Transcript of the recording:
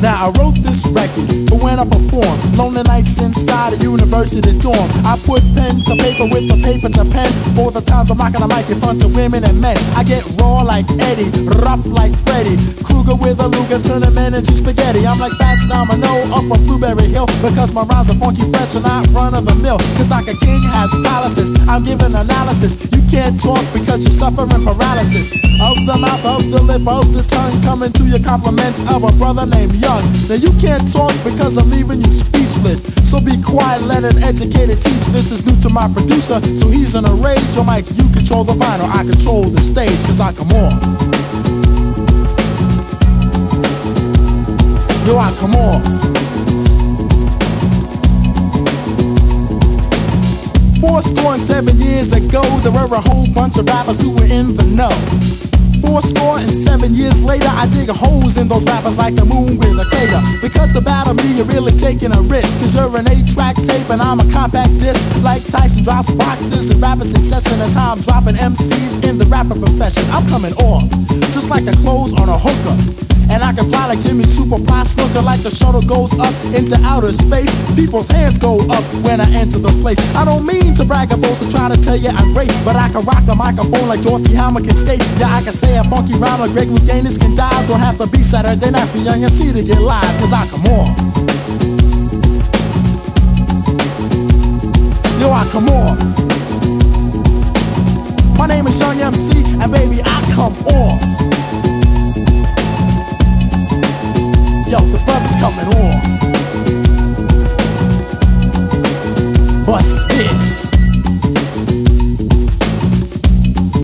Now I wrote this record for when I perform. Lonely nights inside a university dorm. I put pen to paper with the paper to pen. For the times I'm rocking a mic in front of women and men. I get raw like Eddie, rough like Freddie. Krueger with a Luger, turn a man into spaghetti. I'm like Fats Domino up on Blueberry Hill because my rhymes are funky, fresh, and not run of the mill. Cause like a king has palaces, I'm giving analysis. You can't talk because you're suffering paralysis. Of the mouth, of the lip, of the tongue, coming to your compliments of a brother named Young. Now you can't talk because I'm leaving you speechless. So be quiet, let an educated teach. This is new to my producer, so he's in a rage. So Mike, you control the vinyl, I control the stage, cause I come on. Yo, I come on. Four score and seven years ago, there were a whole bunch of rappers who were in the know. Four score and seven years later, I dig holes in those rappers like the moon with a crater. Because the battle me, you're really taking a risk. Cause you're an 8-track tape and I'm a compact disc. Like Tyson drops boxes and rappers in session. That's how I'm dropping MCs in the rapper profession. I'm coming off, just like the clothes on a hooker. And I can fly like Jimmy Superfly Snuka like the shuttle goes up into outer space. People's hands go up when I enter the place. I don't mean to brag about or try to tell you I'm great, but I can rock the microphone like Dorothy Hamill can skate. Yeah, I can say a funky rhyme like Greg Louganis can die. Don't have to be Saturday night for Young MC to get live, cause I come on. Yo, I come on. My name is Young MC, and baby, I come on.